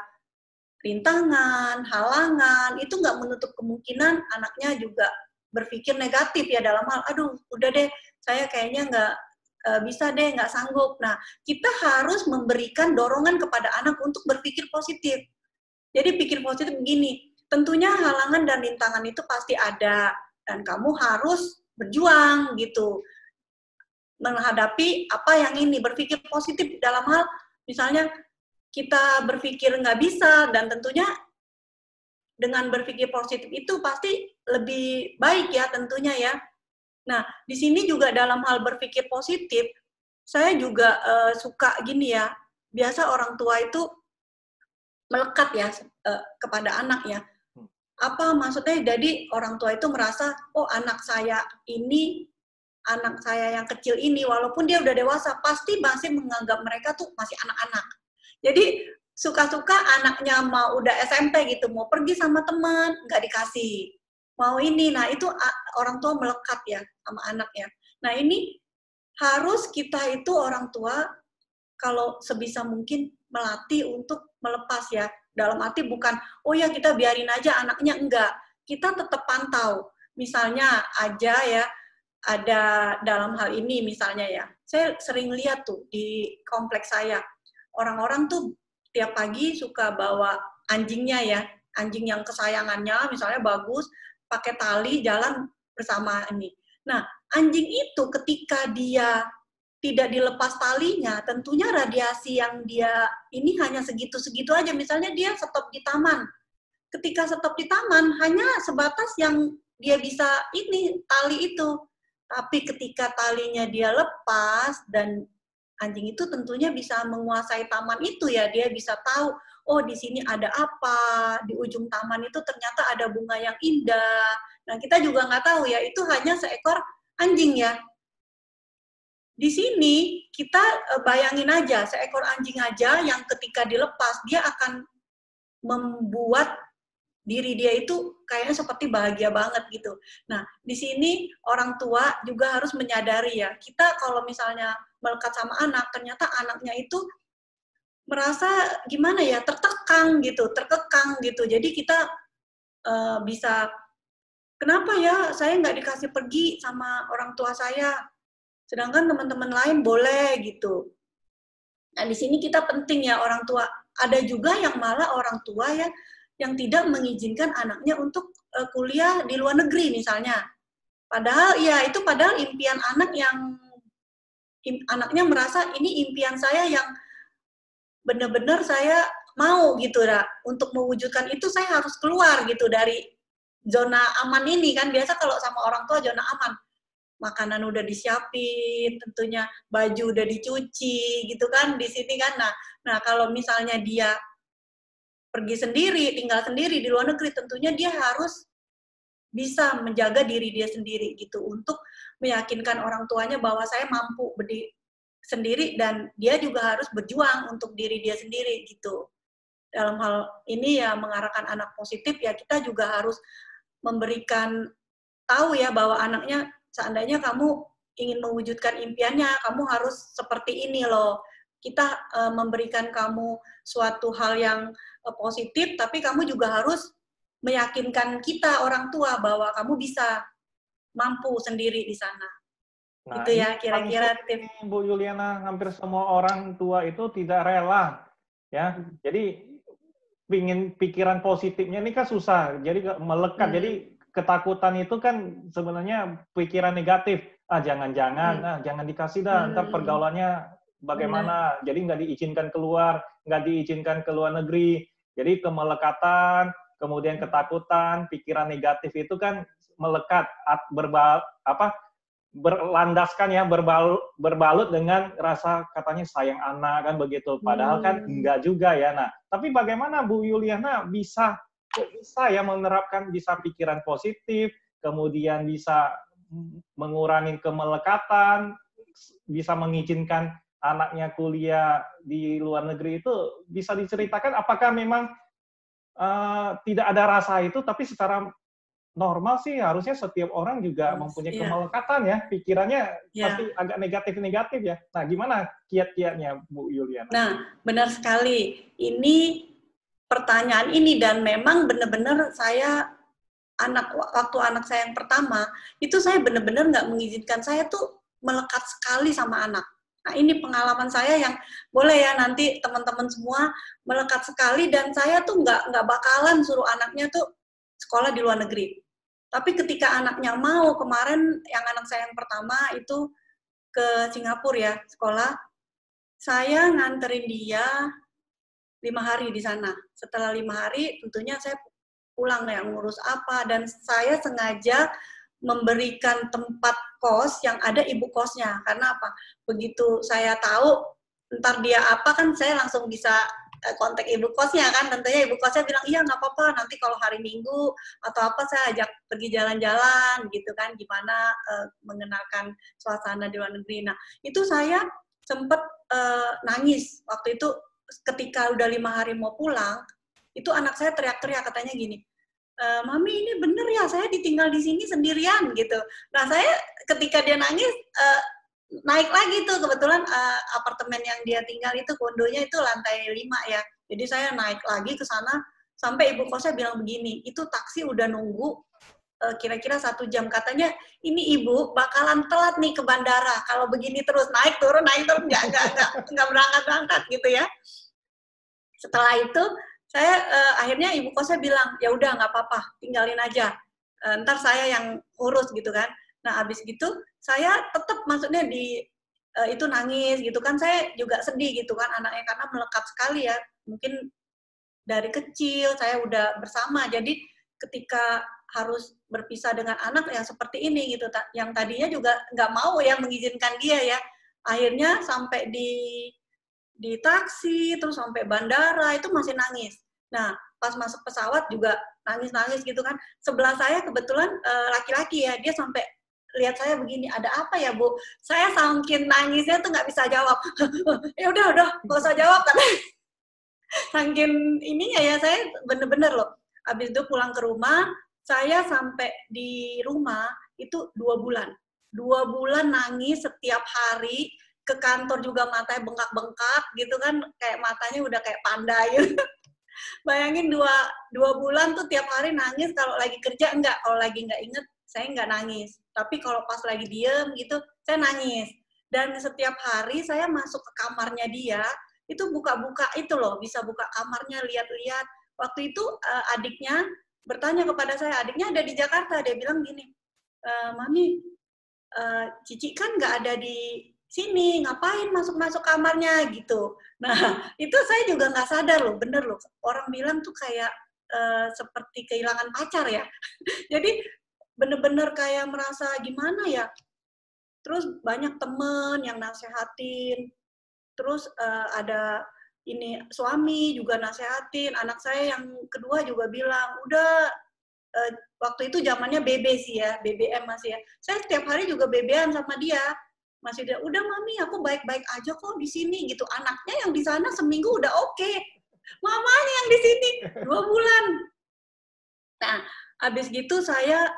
Speaker 2: rintangan, halangan, itu nggak menutup kemungkinan anaknya juga berpikir negatif ya dalam hal, aduh udah deh saya kayaknya nggak Eh, bisa deh nggak sanggup. Nah, kita harus memberikan dorongan kepada anak untuk berpikir positif. Jadi pikir positif begini, tentunya halangan dan rintangan itu pasti ada dan kamu harus berjuang gitu menghadapi apa yang ini berpikir positif dalam hal misalnya kita berpikir nggak bisa dan tentunya dengan berpikir positif itu pasti lebih baik ya tentunya ya Nah, di sini juga dalam hal berpikir positif, saya juga uh, suka gini ya. Biasa orang tua itu melekat ya uh, kepada anak ya. Hmm. Apa maksudnya? Jadi orang tua itu merasa, oh anak saya ini, anak saya yang kecil ini, walaupun dia udah dewasa, pasti masih menganggap mereka tuh masih anak-anak. Jadi suka-suka anaknya mau udah SMP gitu, mau pergi sama teman, nggak dikasih mau ini. Nah, itu orang tua melekat ya sama anaknya. Nah, ini harus kita itu orang tua kalau sebisa mungkin melatih untuk melepas ya. Dalam arti bukan, oh ya kita biarin aja anaknya, enggak. Kita tetap pantau. Misalnya aja ya, ada dalam hal ini misalnya ya, saya sering lihat tuh di kompleks saya, orang-orang tuh tiap pagi suka bawa anjingnya ya, anjing yang kesayangannya misalnya bagus, pakai tali jalan bersama ini. Nah, anjing itu ketika dia tidak dilepas talinya, tentunya radiasi yang dia ini hanya segitu-segitu aja. Misalnya dia stop di taman. Ketika stop di taman, hanya sebatas yang dia bisa ini, tali itu. Tapi ketika talinya dia lepas dan anjing itu tentunya bisa menguasai taman itu ya, dia bisa tahu oh di sini ada apa, di ujung taman itu ternyata ada bunga yang indah. Nah, kita juga nggak tahu ya, itu hanya seekor anjing ya. Di sini kita eh, bayangin aja, seekor anjing aja yang ketika dilepas, dia akan membuat diri dia itu kayaknya seperti bahagia banget gitu. Nah, di sini orang tua juga harus menyadari ya, kita kalau misalnya melekat sama anak, ternyata anaknya itu merasa gimana ya tertekan gitu terkekang gitu. Jadi kita uh, bisa kenapa ya? Saya nggak dikasih pergi sama orang tua saya. Sedangkan teman-teman lain boleh gitu. Nah di sini kita penting ya orang tua. Ada juga yang malah orang tua ya yang tidak mengizinkan anaknya untuk uh, kuliah di luar negeri misalnya. Padahal ya itu padahal impian anak yang anaknya merasa ini impian saya yang benar-benar saya mau gitu ya untuk mewujudkan itu saya harus keluar gitu dari zona aman ini kan. Biasa kalau sama orang tua zona aman. Makanan udah disiapin tentunya baju udah dicuci gitu kan di sini kan. Nah nah kalau misalnya dia pergi sendiri tinggal sendiri di luar negeri tentunya dia harus bisa menjaga diri dia sendiri gitu untuk meyakinkan orang tuanya bahwa saya mampu berdiri sendiri dan dia juga harus berjuang untuk diri dia sendiri gitu. Dalam hal ini ya mengarahkan anak positif ya kita juga harus memberikan tahu ya bahwa anaknya seandainya kamu ingin mewujudkan impiannya, kamu harus seperti ini loh. Kita uh, memberikan kamu suatu hal yang uh, positif, tapi kamu juga harus meyakinkan kita orang tua bahwa kamu bisa mampu sendiri di sana. Nah, itu ya kira-kira tim
Speaker 1: Bu Yuliana hampir semua orang tua itu tidak rela ya. Jadi pingin pikiran positifnya ini kan susah. Jadi melekat. Hmm. Jadi ketakutan itu kan sebenarnya pikiran negatif. Ah jangan-jangan, hmm. ah jangan dikasih dah. Hmm. Ntar pergaulannya bagaimana? Hmm. Jadi nggak diizinkan keluar, nggak diizinkan ke luar negeri. Jadi kemelekatan, kemudian ketakutan, pikiran negatif itu kan melekat berbal apa berlandaskan ya berbalut berbalut dengan rasa katanya sayang anak kan begitu padahal kan hmm. enggak juga ya nah tapi bagaimana Bu Yuliana bisa bisa ya menerapkan bisa pikiran positif kemudian bisa mengurangi kemelekatan bisa mengizinkan anaknya kuliah di luar negeri itu bisa diceritakan apakah memang uh, tidak ada rasa itu, tapi secara normal sih harusnya setiap orang juga mempunyai yeah. kemelekatan ya, pikirannya yeah. pasti agak negatif-negatif ya. Nah, gimana kiat-kiatnya Bu Yuliana?
Speaker 2: Nah, benar sekali. Ini pertanyaan ini dan memang benar-benar saya anak waktu anak saya yang pertama itu saya benar-benar nggak mengizinkan saya tuh melekat sekali sama anak Nah, ini pengalaman saya yang boleh ya nanti teman-teman semua melekat sekali dan saya tuh nggak nggak bakalan suruh anaknya tuh sekolah di luar negeri. Tapi ketika anaknya mau kemarin yang anak saya yang pertama itu ke Singapura ya sekolah, saya nganterin dia lima hari di sana. Setelah lima hari tentunya saya pulang ya ngurus apa dan saya sengaja memberikan tempat kos yang ada ibu kosnya. Karena apa? Begitu saya tahu ntar dia apa kan saya langsung bisa eh, kontak ibu kosnya kan tentunya ibu kosnya bilang iya nggak apa-apa nanti kalau hari minggu atau apa saya ajak pergi jalan-jalan gitu kan gimana uh, mengenalkan suasana di luar negeri nah itu saya sempet uh, nangis waktu itu ketika udah lima hari mau pulang itu anak saya teriak-teriak katanya gini e, mami ini bener ya saya ditinggal di sini sendirian gitu. Nah saya ketika dia nangis uh, naik lagi tuh kebetulan uh, apartemen yang dia tinggal itu kondonya itu lantai lima ya. Jadi saya naik lagi ke sana sampai ibu kosnya bilang begini itu taksi udah nunggu kira-kira satu jam. Katanya ini ibu bakalan telat nih ke bandara kalau begini terus naik turun naik turun. Nggak nggak nggak berangkat berangkat gitu ya. Setelah itu saya uh, akhirnya ibu kosnya bilang ya udah nggak apa-apa tinggalin aja. Uh, ntar saya yang urus gitu kan. Nah habis gitu saya tetap maksudnya di uh, itu nangis gitu kan. Saya juga sedih gitu kan anaknya karena melekat sekali ya. Mungkin dari kecil saya udah bersama. Jadi ketika harus berpisah dengan anak yang seperti ini gitu yang tadinya juga nggak mau ya mengizinkan dia ya. Akhirnya sampai di di taksi terus sampai bandara itu masih nangis. Nah, pas masuk pesawat juga nangis-nangis gitu kan. Sebelah saya kebetulan eh, laki-laki ya, dia sampai lihat saya begini, ada apa ya bu? Saya saking nangisnya tuh nggak bisa jawab. ya udah udah, nggak usah jawab kan. saking ininya ya saya bener-bener loh. Habis itu pulang ke rumah, saya sampai di rumah itu dua bulan. Dua bulan nangis setiap hari ke kantor juga matanya bengkak-bengkak gitu kan kayak matanya udah kayak panda gitu. Bayangin dua dua bulan tuh tiap hari nangis kalau lagi kerja enggak kalau lagi nggak inget saya nggak nangis. Tapi kalau pas lagi diem gitu saya nangis. Dan setiap hari saya masuk ke kamarnya dia itu buka-buka itu loh bisa buka kamarnya lihat-lihat. Waktu itu uh, adiknya bertanya kepada saya adiknya ada di Jakarta? Dia bilang gini e, mami uh, Cici kan nggak ada di sini ngapain masuk-masuk kamarnya gitu. Nah itu saya juga nggak sadar loh, bener loh. Orang bilang tuh kayak uh, seperti kehilangan pacar ya. Jadi bener-bener kayak merasa gimana ya. Terus banyak temen yang nasehatin. Terus uh, ada ini suami juga nasehatin. Anak saya yang kedua juga bilang, udah uh, waktu itu zamannya BB sih ya, BBM masih ya. Saya setiap hari juga BBM sama dia masih dia udah mami aku baik-baik aja kok di sini gitu. Anaknya yang di sana seminggu udah oke. Okay. mamanya yang di sini dua bulan. Nah habis gitu saya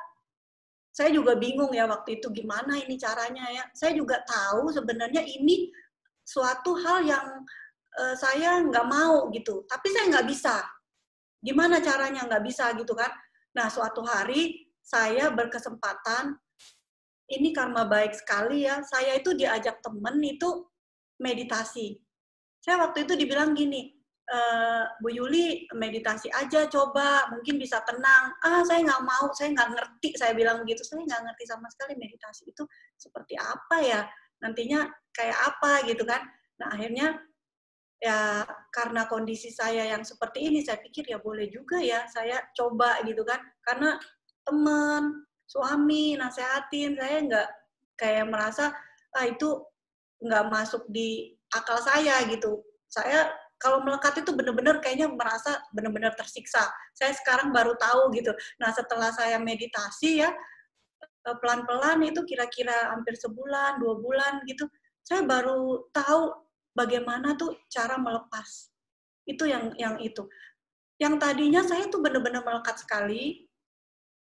Speaker 2: saya juga bingung ya waktu itu gimana ini caranya ya. Saya juga tahu sebenarnya ini suatu hal yang uh, saya nggak mau gitu. Tapi saya nggak bisa. Gimana caranya nggak bisa gitu kan? Nah suatu hari saya berkesempatan ini karma baik sekali ya. Saya itu diajak temen itu meditasi. Saya waktu itu dibilang gini, e, Bu Yuli meditasi aja coba, mungkin bisa tenang. Ah saya nggak mau, saya nggak ngerti. Saya bilang begitu, saya nggak ngerti sama sekali meditasi itu seperti apa ya. Nantinya kayak apa gitu kan. Nah akhirnya ya karena kondisi saya yang seperti ini, saya pikir ya boleh juga ya saya coba gitu kan. Karena teman, suami nasehatin. Saya nggak kayak merasa ah itu nggak masuk di akal saya gitu. Saya kalau melekat itu benar-benar kayaknya merasa benar-benar tersiksa. Saya sekarang baru tahu gitu. Nah setelah saya meditasi ya eh, pelan-pelan itu kira-kira hampir sebulan dua bulan gitu saya baru tahu bagaimana tuh cara melepas. Itu yang yang itu. Yang tadinya saya tuh benar-benar melekat sekali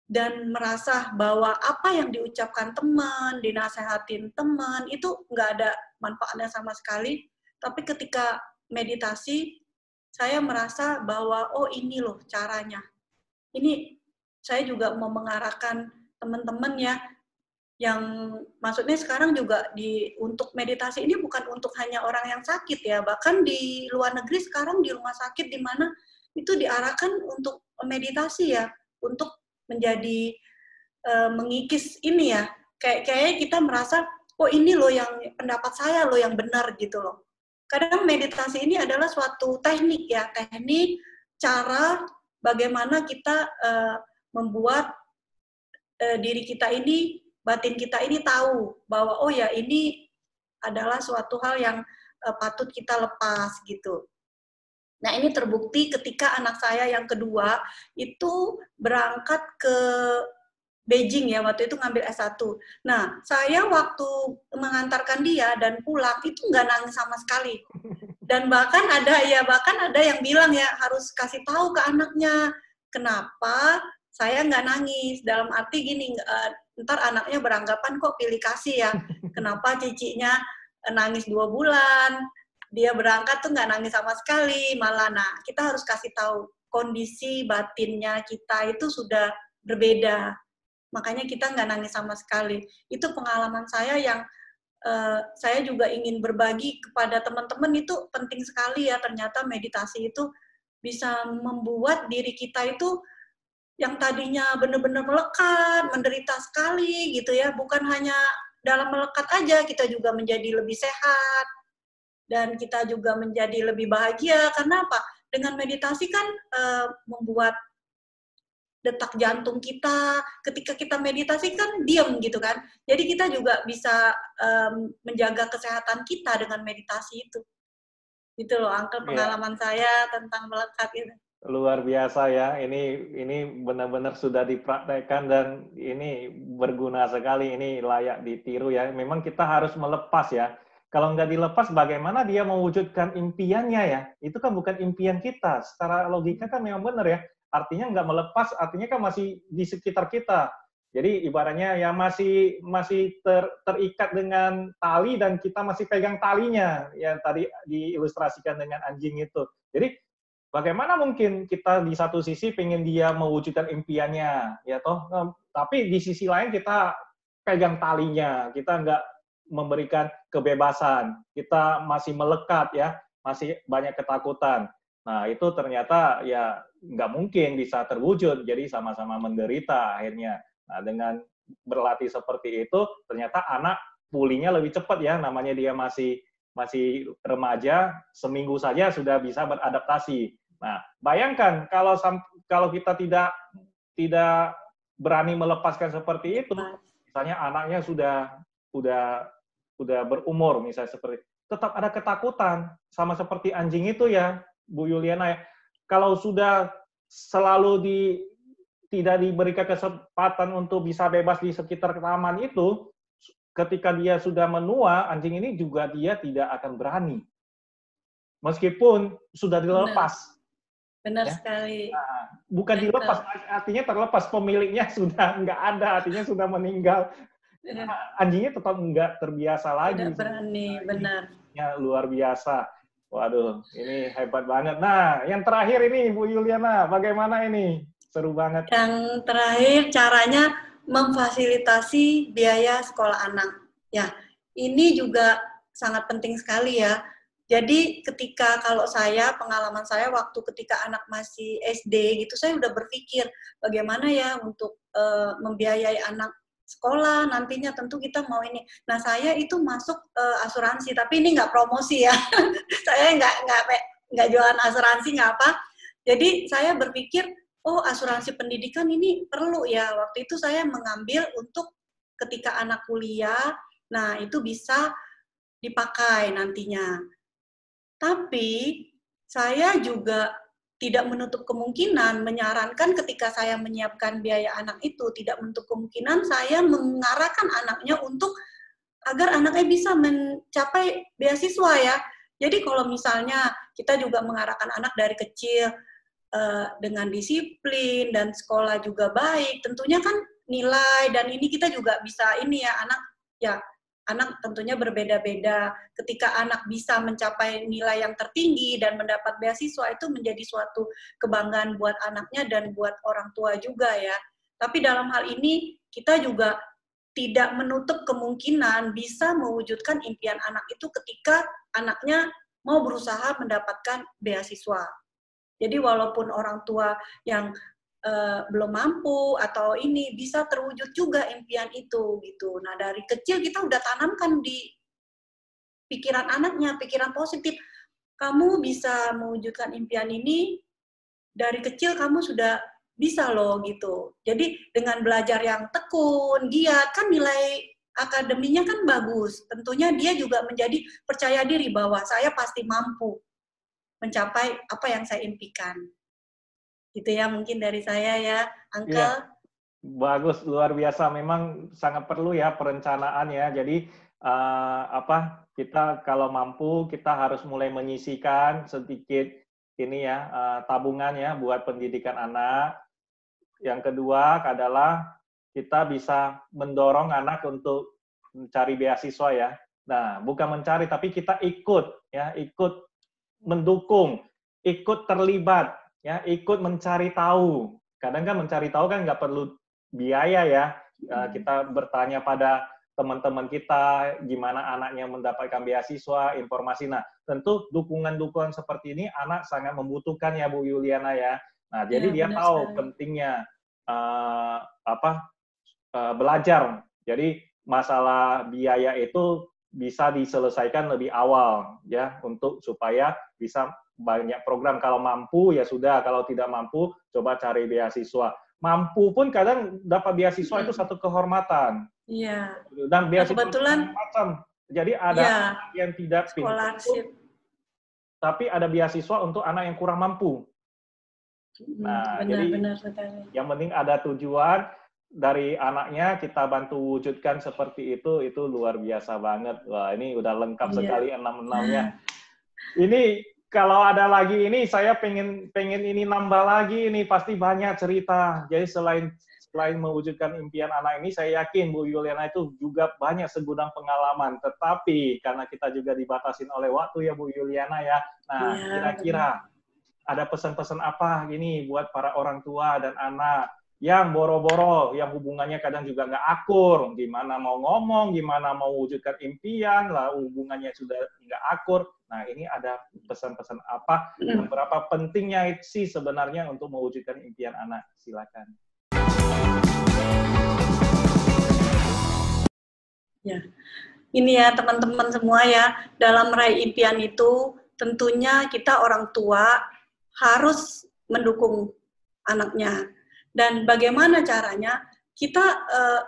Speaker 2: dan merasa bahwa apa yang diucapkan teman, dinasehatin teman itu nggak ada manfaatnya sama sekali. Tapi ketika meditasi, saya merasa bahwa oh ini loh caranya. Ini saya juga mau mengarahkan teman-teman ya yang maksudnya sekarang juga di untuk meditasi ini bukan untuk hanya orang yang sakit ya bahkan di luar negeri sekarang di rumah sakit di mana itu diarahkan untuk meditasi ya untuk menjadi uh, mengikis ini ya. Kayak kayak kita merasa oh ini loh yang pendapat saya loh yang benar gitu loh. Kadang meditasi ini adalah suatu teknik ya teknik cara bagaimana kita uh, membuat uh, diri kita ini batin kita ini tahu bahwa oh ya ini adalah suatu hal yang uh, patut kita lepas gitu Nah, ini terbukti ketika anak saya yang kedua itu berangkat ke Beijing ya, waktu itu ngambil S1. Nah, saya waktu mengantarkan dia dan pulang itu nggak nangis sama sekali. Dan bahkan ada ya, bahkan ada yang bilang ya harus kasih tahu ke anaknya kenapa saya nggak nangis. Dalam arti gini, uh, ntar anaknya beranggapan kok pilih kasih ya. Kenapa cicinya nangis dua bulan, dia berangkat tuh nggak nangis sama sekali malah nah kita harus kasih tahu kondisi batinnya kita itu sudah berbeda. Makanya kita nggak nangis sama sekali. Itu pengalaman saya yang uh, saya juga ingin berbagi kepada teman-teman itu penting sekali ya. Ternyata meditasi itu bisa membuat diri kita itu yang tadinya benar-benar melekat, menderita sekali gitu ya, bukan hanya dalam melekat aja, kita juga menjadi lebih sehat, dan kita juga menjadi lebih bahagia karena apa? Dengan meditasi kan e, membuat detak jantung kita ketika kita meditasi kan diam gitu kan. Jadi kita juga bisa e, menjaga kesehatan kita dengan meditasi itu. Itu loh angkel iya. pengalaman ya. saya tentang melekat itu.
Speaker 1: Luar biasa ya. Ini ini benar-benar sudah dipraktekkan dan ini berguna sekali. Ini layak ditiru ya. Memang kita harus melepas ya kalau nggak dilepas, bagaimana dia mewujudkan impiannya ya? Itu kan bukan impian kita. Secara logika kan memang benar ya. Artinya nggak melepas, artinya kan masih di sekitar kita. Jadi ibaratnya ya masih masih ter, terikat dengan tali dan kita masih pegang talinya yang tadi diilustrasikan dengan anjing itu. Jadi bagaimana mungkin kita di satu sisi pengen dia mewujudkan impiannya ya toh, tapi di sisi lain kita pegang talinya, kita nggak memberikan kebebasan. Kita masih melekat ya, masih banyak ketakutan. Nah, itu ternyata ya nggak mungkin bisa terwujud, jadi sama-sama menderita akhirnya. Nah, dengan berlatih seperti itu, ternyata anak pulihnya lebih cepat ya, namanya dia masih masih remaja, seminggu saja sudah bisa beradaptasi. Nah, bayangkan kalau kalau kita tidak tidak berani melepaskan seperti itu, misalnya anaknya sudah sudah sudah berumur misalnya seperti tetap ada ketakutan sama seperti anjing itu ya Bu Yuliana ya. Kalau sudah selalu di tidak diberikan kesempatan untuk bisa bebas di sekitar taman itu, ketika dia sudah menua, anjing ini juga dia tidak akan berani. Meskipun sudah dilepas.
Speaker 2: Benar, Benar ya? sekali. Nah,
Speaker 1: bukan Benar. dilepas, artinya terlepas. Pemiliknya sudah nggak ada, artinya sudah meninggal. Nah, anjingnya tetap nggak terbiasa lagi.
Speaker 2: Tidak berani, benar.
Speaker 1: Ya, luar biasa. Waduh, ini hebat banget. Nah, yang terakhir ini Bu Yuliana, bagaimana ini? Seru banget.
Speaker 2: Yang terakhir caranya memfasilitasi biaya sekolah anak. Ya, ini juga sangat penting sekali ya. Jadi ketika kalau saya pengalaman saya waktu ketika anak masih SD gitu saya udah berpikir bagaimana ya untuk uh, membiayai anak sekolah nantinya tentu kita mau ini. Nah saya itu masuk uh, asuransi tapi ini nggak promosi ya. saya nggak nggak nggak jualan asuransi nggak apa. Jadi saya berpikir oh asuransi pendidikan ini perlu ya. Waktu itu saya mengambil untuk ketika anak kuliah, nah itu bisa dipakai nantinya. Tapi saya juga tidak menutup kemungkinan menyarankan ketika saya menyiapkan biaya anak itu tidak menutup kemungkinan saya mengarahkan anaknya untuk agar anaknya bisa mencapai beasiswa ya. Jadi kalau misalnya kita juga mengarahkan anak dari kecil uh, dengan disiplin dan sekolah juga baik, tentunya kan nilai dan ini kita juga bisa ini ya anak ya anak tentunya berbeda-beda. Ketika anak bisa mencapai nilai yang tertinggi dan mendapat beasiswa itu menjadi suatu kebanggaan buat anaknya dan buat orang tua juga ya. Tapi dalam hal ini kita juga tidak menutup kemungkinan bisa mewujudkan impian anak itu ketika anaknya mau berusaha mendapatkan beasiswa. Jadi walaupun orang tua yang uh, belum mampu atau ini bisa terwujud juga impian itu gitu. Nah dari kecil kita udah tanamkan di pikiran anaknya pikiran positif. Kamu bisa mewujudkan impian ini dari kecil kamu sudah bisa loh gitu. Jadi dengan belajar yang tekun, giat kan nilai akademinya kan bagus. Tentunya dia juga menjadi percaya diri bahwa saya pasti mampu mencapai apa yang saya impikan. Gitu ya mungkin dari saya ya, Uncle. Ya,
Speaker 1: bagus, luar biasa. Memang sangat perlu ya perencanaan ya. Jadi uh, apa kita kalau mampu kita harus mulai menyisikan sedikit ini ya uh, tabungan ya buat pendidikan anak. Yang kedua adalah kita bisa mendorong anak untuk mencari beasiswa ya. Nah, bukan mencari tapi kita ikut ya, ikut mendukung, ikut terlibat, ya, ikut mencari tahu. Kadang kan mencari tahu kan nggak perlu biaya ya. Hmm. Kita bertanya pada teman-teman kita gimana anaknya mendapatkan beasiswa, informasi. Nah, tentu dukungan-dukungan seperti ini anak sangat membutuhkan ya Bu Yuliana ya. Nah, jadi ya, dia tahu sekali. pentingnya uh, apa uh, belajar. Jadi masalah biaya itu bisa diselesaikan lebih awal ya untuk supaya bisa banyak program kalau mampu ya sudah. Kalau tidak mampu coba cari beasiswa. Mampu pun kadang dapat beasiswa hmm. itu satu kehormatan.
Speaker 2: Iya.
Speaker 1: Dan beasiswa nah, kebetulan macam jadi ada ya, yang tidak pintar tapi ada beasiswa untuk anak yang kurang mampu.
Speaker 2: Hmm, nah benar, jadi benar,
Speaker 1: yang penting ada tujuan dari anaknya kita bantu wujudkan seperti itu itu luar biasa banget. Wah ini udah lengkap yeah. sekali enam enamnya ini kalau ada lagi ini saya pengen pengen ini nambah lagi ini pasti banyak cerita. Jadi selain selain mewujudkan impian anak ini saya yakin Bu Yuliana itu juga banyak segudang pengalaman. Tetapi karena kita juga dibatasin oleh waktu ya Bu Yuliana ya nah iya, kira-kira ada pesan-pesan apa ini buat para orang tua dan anak yang boro-boro, yang hubungannya kadang juga nggak akur, gimana mau ngomong, gimana mau wujudkan impian, lah hubungannya sudah nggak akur. Nah ini ada pesan-pesan apa, dan berapa pentingnya sih sebenarnya untuk mewujudkan impian anak? Silakan.
Speaker 2: Ya, ini ya teman-teman semua ya, dalam meraih impian itu tentunya kita orang tua harus mendukung anaknya. Dan bagaimana caranya? Kita eh,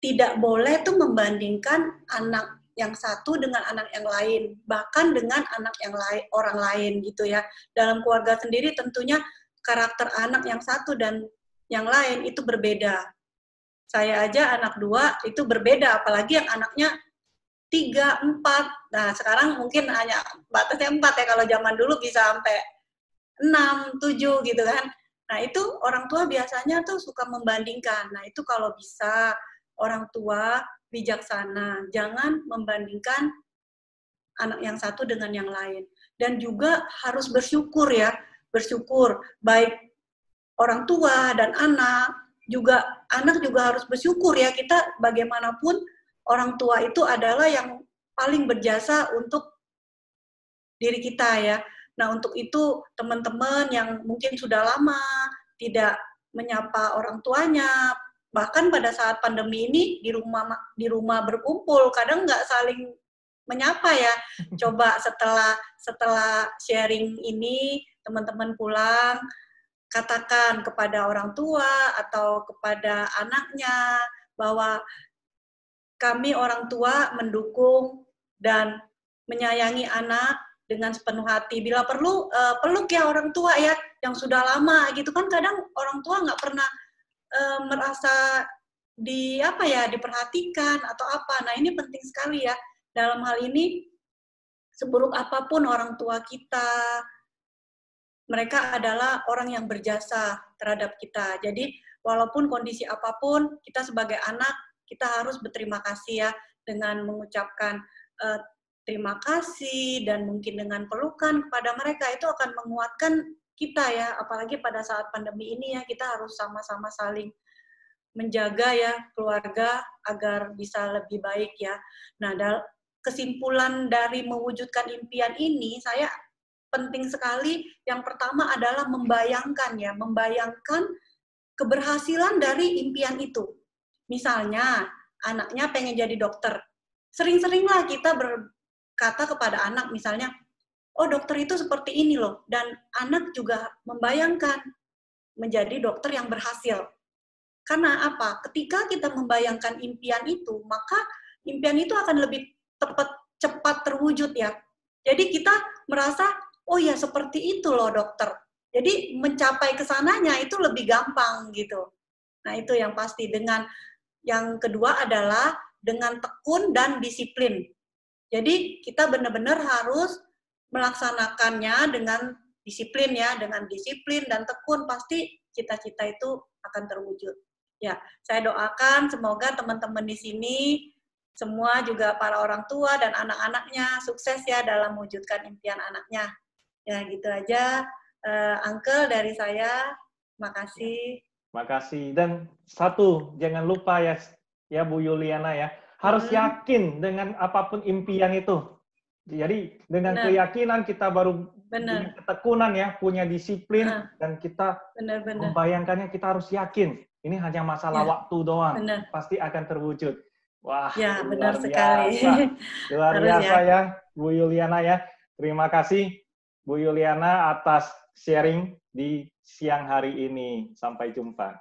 Speaker 2: tidak boleh tuh membandingkan anak yang satu dengan anak yang lain, bahkan dengan anak yang lain orang lain gitu ya. Dalam keluarga sendiri tentunya karakter anak yang satu dan yang lain itu berbeda. Saya aja anak dua itu berbeda, apalagi yang anaknya tiga, empat. Nah sekarang mungkin hanya batasnya empat ya, kalau zaman dulu bisa sampai enam, tujuh gitu kan. Nah itu orang tua biasanya tuh suka membandingkan. Nah itu kalau bisa orang tua bijaksana, jangan membandingkan anak yang satu dengan yang lain. Dan juga harus bersyukur ya, bersyukur baik orang tua dan anak, juga anak juga harus bersyukur ya kita bagaimanapun orang tua itu adalah yang paling berjasa untuk diri kita ya. Nah, untuk itu teman-teman yang mungkin sudah lama tidak menyapa orang tuanya, bahkan pada saat pandemi ini di rumah di rumah berkumpul kadang nggak saling menyapa ya coba setelah setelah sharing ini teman-teman pulang katakan kepada orang tua atau kepada anaknya bahwa kami orang tua mendukung dan menyayangi anak dengan sepenuh hati. Bila perlu uh, peluk ya orang tua ya yang sudah lama gitu kan kadang orang tua nggak pernah uh, merasa di apa ya diperhatikan atau apa. Nah ini penting sekali ya dalam hal ini seburuk apa pun orang tua kita, mereka adalah orang yang berjasa terhadap kita. Jadi walaupun kondisi apa pun kita sebagai anak kita harus berterima kasih ya dengan mengucapkan uh, terima kasih dan mungkin dengan pelukan kepada mereka itu akan menguatkan kita ya, apalagi pada saat pandemi ini ya, kita harus sama-sama saling menjaga ya keluarga agar bisa lebih baik ya. Nah, kesimpulan dari mewujudkan impian ini, saya penting sekali yang pertama adalah membayangkan ya, membayangkan keberhasilan dari impian itu. Misalnya, anaknya pengen jadi dokter. Sering-seringlah kita berkata kepada anak misalnya, oh dokter itu seperti ini loh. Dan anak juga membayangkan menjadi dokter yang berhasil. Karena apa? Ketika kita membayangkan impian itu, maka impian itu akan lebih tepat cepat terwujud ya. Jadi kita merasa, oh ya seperti itu loh dokter. Jadi mencapai ke sananya itu lebih gampang gitu. Nah itu yang pasti. Dengan yang kedua adalah dengan tekun dan disiplin. Jadi kita benar-benar harus melaksanakannya dengan disiplin ya, dengan disiplin dan tekun pasti cita-cita itu akan terwujud. Ya, saya doakan semoga teman-teman di sini semua juga para orang tua dan anak-anaknya sukses ya dalam mewujudkan impian anaknya. Ya, gitu aja. Uh, Uncle dari saya, makasih.
Speaker 1: Makasih. Dan satu, jangan lupa ya, ya Bu Yuliana ya, harus hmm. yakin dengan apa pun impian itu jadi dengan benar. keyakinan kita baru benar. punya ketekunan ya, punya disiplin nah. dan kita benar, benar. membayangkannya kita harus yakin ini hanya masalah ya. waktu doang, benar. pasti akan terwujud.
Speaker 2: Wah, ya, benar biasa. sekali.
Speaker 1: Luar biasa ya, Bu Yuliana ya. Terima kasih Bu Yuliana atas sharing di siang hari ini. Sampai jumpa.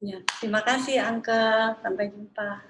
Speaker 2: Ya, terima kasih Angka. Sampai jumpa.